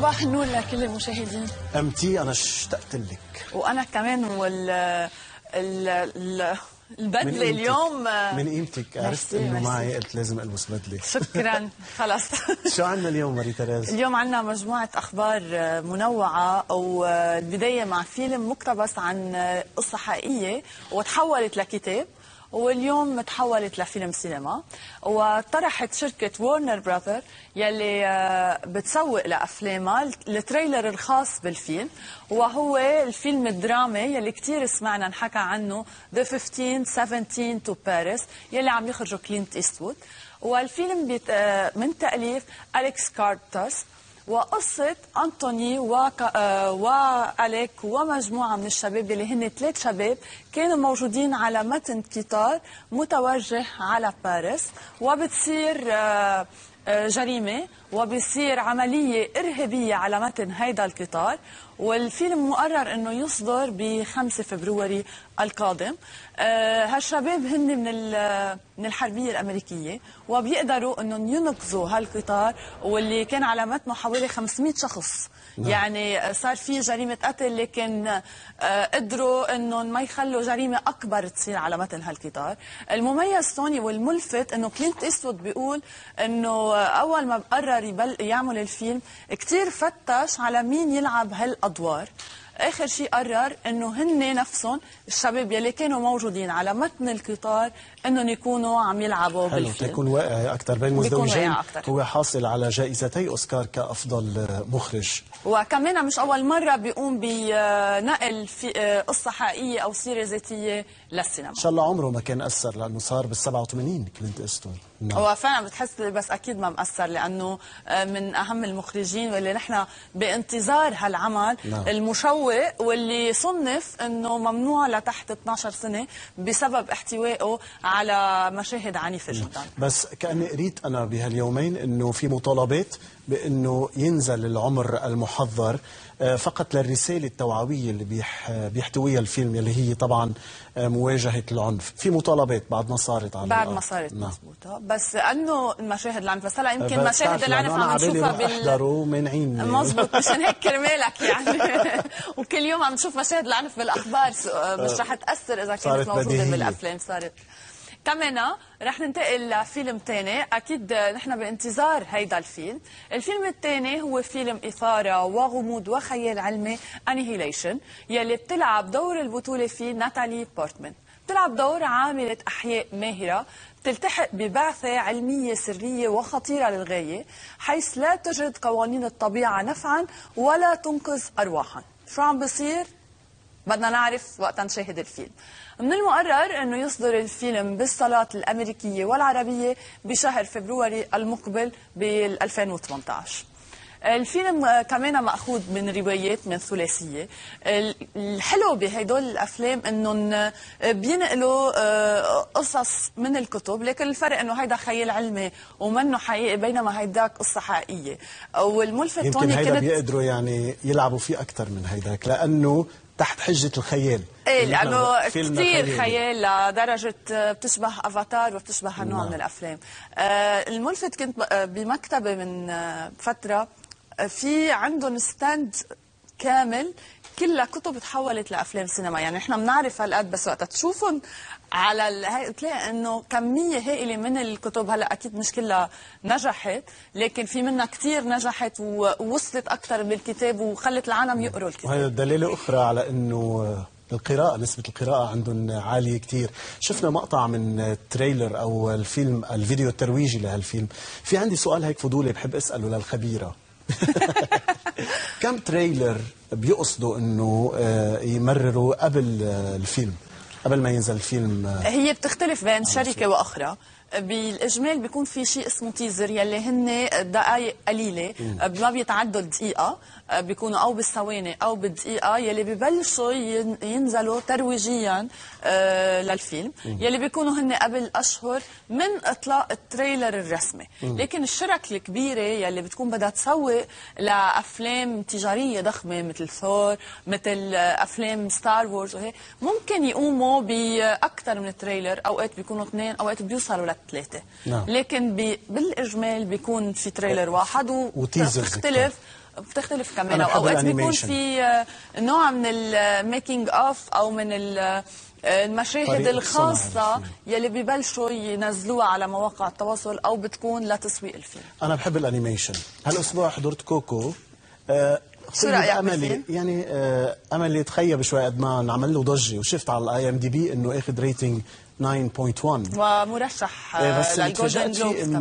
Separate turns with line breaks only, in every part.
صباح النور لكل المشاهدين.
أمتي أنا اشتقت لك.
وأنا كمان وال ال... ال... البدله اليوم
من قيمتك. عرفت
ميرسي،
انه. معي قلت لازم ألبس بدلة.
شكرا. خلاص.
شو عندنا اليوم ماري تريز
اليوم عندنا مجموعة أخبار منوعة والبداية مع فيلم مقتبس عن قصة حقيقية وتحولت لكتاب. واليوم تحولت لفيلم سينما وطرحت شركة Warner Brothers يلي آه، بتسوق لأفلامها ال trailer الخاص بالفيلم وهو الفيلم الدرامي يلي كتير سمعنا نحكى عنه The 15 17 to Paris يلي عم يخرجه كلينت إيستوود والفيلم آه، من تأليف أليك سكارلاتوس وقصة أنتوني وك... آه، وأليك ومجموعة من الشباب اللي هن ثلاث شباب كانوا موجودين على متن قطار متوجه على باريس وبتصير آه، آه، جريمة وبصير عملية إرهابية على متن هيدا القطار والفيلم مقرر إنه يصدر ب 5 فبراير القادم. آه، هالشباب هن من ال- من الحربية الأمريكية وبيقدروا إنهم ينقذوا هالقطار واللي كان على متنه حوالي 500 شخص. يعني صار في جريمة قتل لكن آه، قدروا إنهم ما يخلوا جريمة أكبر تصير على متن هالقطار. المميز توني والملفت إنه كلينت إيستوود بيقول إنه أول ما قرر يبل يعمل الفيلم كتير فتش على مين يلعب هالادوار آخر شيء قرر إنه هن نفسهم الشباب يلي كانوا موجودين على متن القطار إنهم يكونوا عم يلعبوا
حلو
بالفيلم.
تكون واقعي أكثر بين مزدوجين. هو حاصل على جائزتي أوسكار كأفضل مخرج.
وكمان مش أول مرة بيقوم بنقل في آه، قصة حقيقية أو سيرة ذاتية للسينما
إن شاء الله عمره ما كان أثر لأنه صار بال 87 كلينت ايستوود نعم.
هو فعلا بتحس بس أكيد ما مأثر لأنه آه، من أهم المخرجين واللي نحن بانتظار هالعمل
نعم.
المشوق واللي صنف إنه ممنوع لتحت 12 سنة بسبب احتوائه على مشاهد عنيفة جدا
بس كأني قريت أنا بهاليومين إنه في مطالبات بأنه ينزل العمر المحظر آه، فقط للرسالة التوعوية اللي بيح بيحتويها الفيلم اللي هي طبعا آه، مواجهة العنف. في مطالبات بعد ما صارت على
بعد. ما صارت
نعم.
مزبوطة بس أنه المشاهد العنف بس هلا يمكن مشاهد العنف عم نشوفها بال
أحضره مانعين
مزبوط مشان هيك كرمالك يعني. وكل يوم عم نشوف مشاهد العنف بالأخبار. سو- مش رح تأثر إذا
صارت
كانت موجودة
بديهية.
بالأفلام. صارت كمان رح ننتقل لفيلم تاني. أكيد نحن بانتظار هيدا الفيلم. الفيلم الثاني هو فيلم إثارة وغموض وخيال علمي انيهيليشن يلي بتلعب دور البطولة فيه ناتالي بورتمان. بتلعب دور عاملة أحياء ماهرة تلتحق ببعثة علمية سرية وخطيرة للغاية حيث لا تجد قوانين الطبيعة نفعا ولا تنقذ أرواحا. شو عم بصير؟ بدنا نعرف وقت نشاهد الفيلم. من المقرر إنه يصدر الفيلم بالصالات الأمريكية والعربية بشهر فبراير المقبل بال 2018 الفيلم كمان مأخوذ من روايات من ثلاثية. ال- الحلو بهدول الأفلام أنهم بينقلوا آه، قصص من الكتب لكن الفرق أنه هيدا خيال علمي ومنه حقيقي بينما هيداك قصة حقيقية. والملفت
يمكن هيدا
كنت
بيقدروا يعني يلعبوا فيه أكثر من هيداك لأنه تحت حجة الخيال
إيه
فيلمنا
كثير. خيال لدرجة آه، بتشبه أفاتار وبتشبه هالنوع
نعم.
من الأفلام آه، الملفت كنت آه، بمكتبة من آه، فترة آه، في عندهم ستاند كامل كلها كتب تحولت لأفلام سينما. يعني إحنا بنعرف هالقد بس وقتها تشوفهم على ال- تلاقي إنه كمية هائلة من الكتب هلأ أكيد مش كلها نجحت لكن في منها كثير نجحت ووصلت أكثر بالكتاب وخلت العالم يقروا الكتاب.
وهذا دليل أخرى على أنه القراءة نسبة القراءة عندهم عالية كتير. شفنا مقطع من تريلر أو الفيلم الفيديو الترويجي لهالفيلم. في عندي سؤال هيك فضولي بحب أسأله للخبيرة. كم تريلر بيقصدوا أنه آه، يمرروا قبل آه، الفيلم؟ قبل ما ينزل الفيلم آه،
هي بتختلف بين شركة وأخرى. بالإجمال بيكون في شيء اسمه teaser يلي هن دقائق قليلة ما بيتعدوا الدقيقة بيكونوا أو بالثواني أو بالدقيقة يلي ببلشوا ين- ينزلوا ترويجيا آه، للفيلم. يلي بيكونوا هن قبل أشهر من إطلاق ال trailer الرسمي. لكن الشركات الكبيرة يلي بتكون بدها تسوق لأفلام تجارية ضخمة مثل ثور مثل أفلام Star Wars وهيك ممكن يقوموا بأكثر من trailer أوقات بيكونوا اثنين أوقات بيوصلوا لثلاثة
نعم.
لكن بي بالإجمال بيكون في trailer واحد وتختلف بتختلف كمان اوقات بيكون. في آه، نوع من ال making of أو من ال- آه، المشاهد الخاصة. يلي ببلشوا ينزلوها على مواقع التواصل أو بتكون لتسويق الفيلم
أنا بحب ال animation هالأسبوع حضرت Coco آه
شو رأيك
املي؟ يعني آه أملي تخيب شوي قد ما انعمل له ضجة وشفت على ال IMDb إنه أخذ rating 9.1
ومرشح
إيه، بس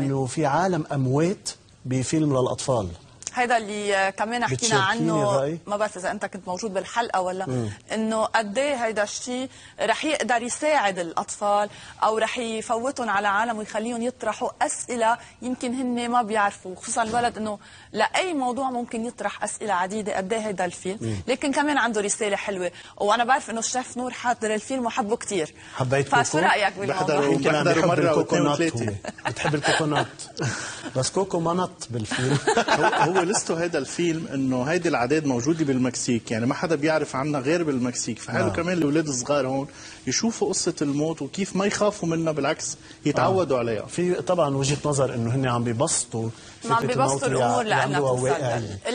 إنه في عالم أموات بفيلم للأطفال.
هيدا اللي كمان حكينا عنه؟ ما بعرف إذا أنت كنت موجود بالحلقة ولا إنه قد إيه هيدا الشيء رح يقدر يساعد الأطفال أو رح يفوتهم على عالم ويخليهم يطرحوا أسئلة يمكن هن ما بيعرفوا. خصوصا الولد إنه لأي موضوع ممكن يطرح أسئلة عديدة قد إيه هيدا الفيلم. لكن كمان عنده رسالة حلوة. وأنا بعرف إنه الشيف نور حاضر الفيلم وحبه كتير.
حبيت
فشو؟ رأيك بالموضوع.
يمكن الكوكونات
وثلاثة.
بتحب الكوكونات. بس كوكو ما نط بالفيلم.
هو لسته هذا الفيلم إنه هيدي الأعداد موجودة بالمكسيك يعني ما حدا بيعرف عنها غير بالمكسيك. فحلو
آه.
كمان الأولاد الصغار هون يشوفوا قصة الموت وكيف ما يخافوا منها بالعكس يتعودوا عليها.
في طبعا وجهة نظر إنه هن عم بيبسطوا
ما عم بيبسطوا
الموت
الأمور
لأنها
توصل.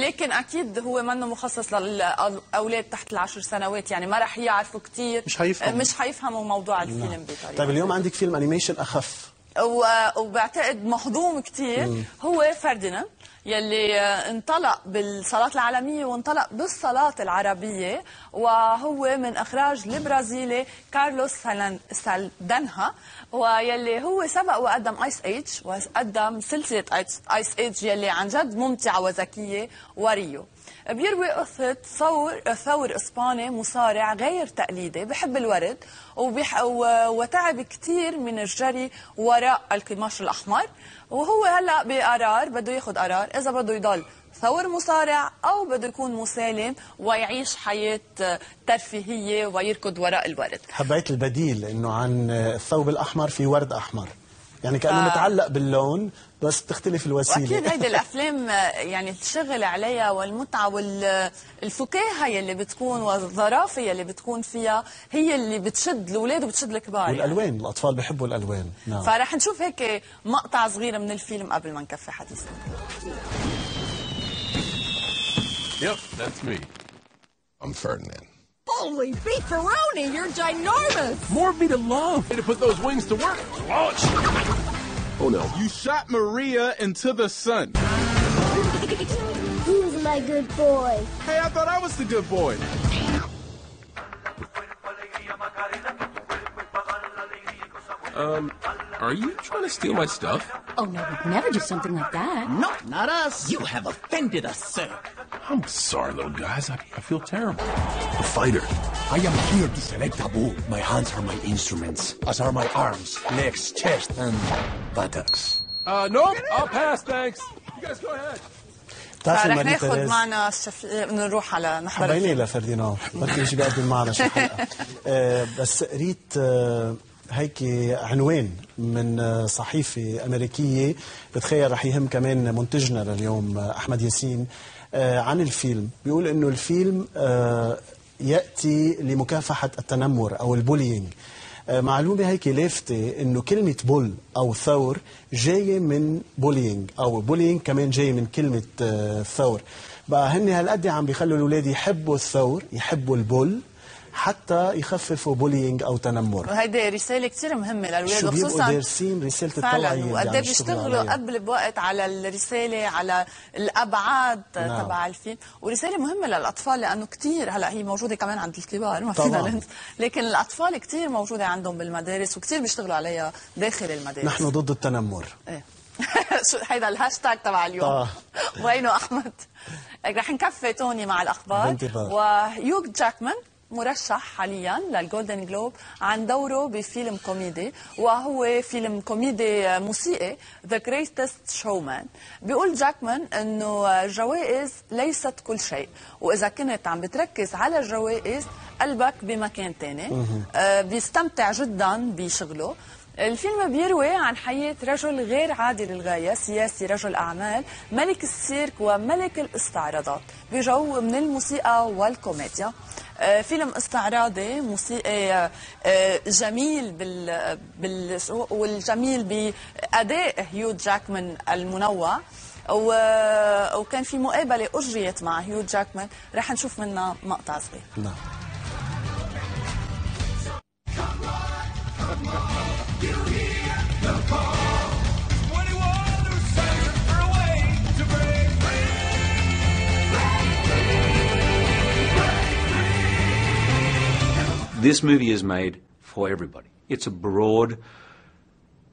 لكن أكيد هو منه مخصص للأولاد تحت العشر سنوات يعني ما رح يعرفوا كثير
مش حيفهموا.
مش حيفهموا موضوع الفيلم بطريقة
طيب اليوم عندك فيلم انيميشن
أخف. وبعتقد مهضوم كثير هو فرديناند. يلي انطلق بالصلاة العالمية وانطلق بالصلاة العربية وهو من إخراج البرازيلي كارلوس سالدانها ويلي هو سبق وقدم Ice Age وقدم سلسلة Ice Age يلي عن جد ممتعة وذكية و Rio بيروي قصة ثور ثور إسباني مصارع غير تقليدي بحب الورد وبيح وتعب كثير من الجري وراء القماش الأحمر. وهو هلأ بقرار بده ياخذ قرار إذا بده يضل ثور مصارع أو بده يكون مسالم ويعيش حياة ترفيهية ويركض وراء الورد.
حبيت البديل إنه عن الثوب الأحمر في ورد أحمر. يعني كأنه
ف-
متعلق باللون بس بتختلف الوسيلة
وأكيد هيدي الأفلام آه، يعني الشغل عليها والمتعة والفكاهه يلي بتكون والظرافة يلي بتكون فيها هي اللي بتشد الأولاد وبتشد الكبار يعني.
والألوان الأطفال بيحبوا الألوان نعم
فرح نشوف هيك مقطع صغيرة من الفيلم قبل ما نكفي حديثنا
Yep, that's me. I'm Ferdinand.
Holy beefaroni, you're ginormous!
More be to love. Way to put those wings to work. Launch. Oh no.
You shot Maria into the sun.
Who's my good boy?
Hey, I thought I was the good boy.
Um, are you trying to steal my stuff?
Oh, no, we'd never do something like that.
No, not us. You have offended us, sir.
I'm sorry, little guys. I, I feel terrible. A fighter.
I am here to select a bull. My hands are my instruments, as are my arms, legs, chest, and buttocks.
Uh, nope. I'll pass, thanks. You guys go ahead.
بتعرفي ماري
ناخذ معنا. نروح على نحضر
حبيني. لفرديناند بركي يجي بيقدم معنا شي حلقه آه، بس قريت آه، هيك عنوان من آه، صحيفة أمريكية بتخيل رح يهم كمان منتجنا لليوم آه، أحمد ياسين عن الفيلم. بيقول إنه الفيلم آه، يأتي لمكافحة التنمر أو ال bullying. آه، معلومة هيك لافتة إنه كلمة bull أو ثور جاية من bullying أو bullying كمان جاي من كلمة آه، ثور. بقى هن هالقد عم بيخلوا الأولاد يحبوا الثور يحبوا ال bull. حتى يخففوا bullying أو تنمر.
وهيدي رسالة كثير
شو بيبقوا
وخصوصا
دارسين رسالة التوعية
فعلا وقد إيه
يشتغلوا
بيشتغلوا. قبل بوقت على الرسالة على الأبعاد
نعم.
تبع الفيلم. ورسالة مهمة للأطفال لأنه كثير هلأ هي موجودة كمان عند الكبار ما فينا لكن الأطفال كثير موجودة عندهم بالمدارس وكثير بيشتغلوا عليها داخل المدارس.
نحن ضد التنمر.
إيه. هيدا الهاشتاج تبع اليوم.
آه.
وينه أحمد؟ رح نكفي توني مع
الأخبار.
وهيوغ جاكمان مرشح حاليا لل Golden Globe عن دوره بفيلم كوميدي وهو فيلم كوميدي موسيقي The Greatest Showman بيقول جاكمان إنه الجوائز ليست كل شيء وإذا كنت عم بتركز على الجوائز قلبك بمكان تاني. آه بيستمتع جدا بشغله. الفيلم بيروي عن حياة رجل غير عادي للغاية سياسي رجل أعمال ملك السيرك وملك الاستعراضات بجو من الموسيقى والكوميديا. فيلم استعراضي موسيقي آه، آه، جميل بال, بال والجميل بأداء هيو جاكمان المنوع. و... وكان في مقابلة أجريت مع هيو جاكمان. رح نشوف منها مقطع صغير.
نعم.
This movie is made for everybody. It's a broad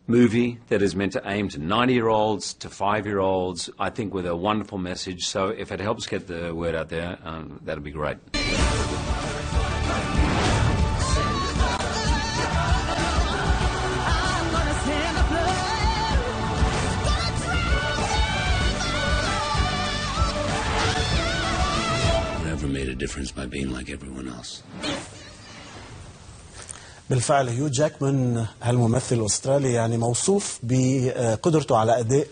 movie that is meant to aim to 90 year olds, to five year olds, I think with a wonderful message. So if it helps get the word out there, um, that'd be great.
Never made a difference by being like everyone else.
بالفعل هيو جاكمان هالممثل الأسترالي يعني موصوف بقدرته على أداء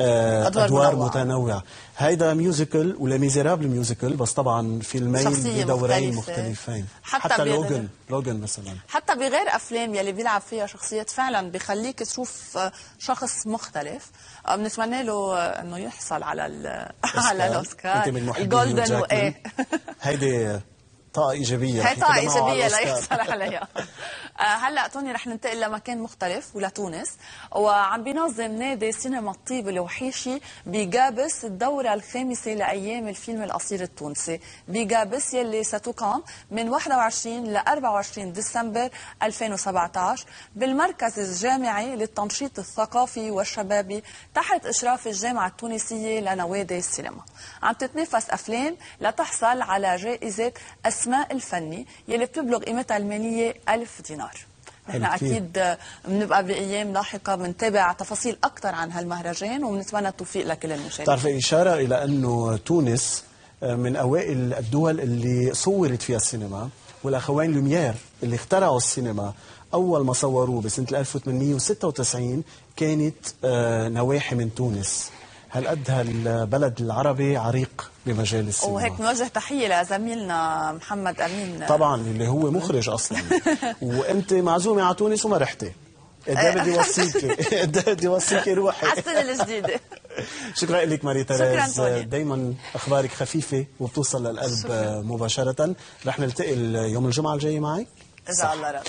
آه،
أدوار
أدوار
منوعة.
متنوعة. هيدا musical و Les Misérables musical بس طبعا فيلمين بدورين
مختلفة.
مختلفين.
حتى
حتى Logan Logan مثلا.
حتى بغير أفلام يلي بيلعب فيها شخصيات فعلا بخليك تشوف آه، شخص مختلف. آه، بنتمنى له إنه يحصل على ال- على
الأوسكار.
ال
Golden.
وإيه.
هيدي طاقة إيجابية
هي طاقة إيجابية
الأوسكار.
ليحصل عليها. آه، هلا توني رح ننتقل لمكان مختلف ولتونس وعم بينظم نادي سينما الطيب الوحيشي بجابس الدورة الخامسة لأيام الفيلم القصير التونسي. بجابس يلي ستقام من 21 ل 24 ديسمبر 2017 بالمركز الجامعي للتنشيط الثقافي والشبابي تحت إشراف الجامعة التونسية لنوادي السينما. عم تتنافس أفلام لتحصل على جائزة أسماء الفني يلي بتبلغ قيمتها المالية ألف دينار. نحن آه، بنبقى بأيام لاحقة بنتابع تفاصيل أكثر عن هالمهرجان وبنتمنى التوفيق لكل المشاهدين.
تعرف إشارة إلى أنه تونس آه، من أوائل الدول اللي صورت فيها السينما والأخوين لوميير اللي اخترعوا السينما. أول ما صوروه بسنة 1896 كانت آه، نواحي من تونس. هالقد هالبلد العربي عريق بمجال السينما؟
وهيك نوجه تحية لزميلنا محمد أمين.
طبعا اللي هو مخرج أصلا. وأنت معزومة على تونس وما رحتي. قد إيه بدي وصيكي قد إيه بدي وصيكي روحي؟
على السنة الجديدة.
شكرا لك ماري تريز. دايما أخبارك خفيفة وبتوصل للقلب
شكراً.
مباشرة. رح نلتقي يوم الجمعة الجاي معك
إذا الله رد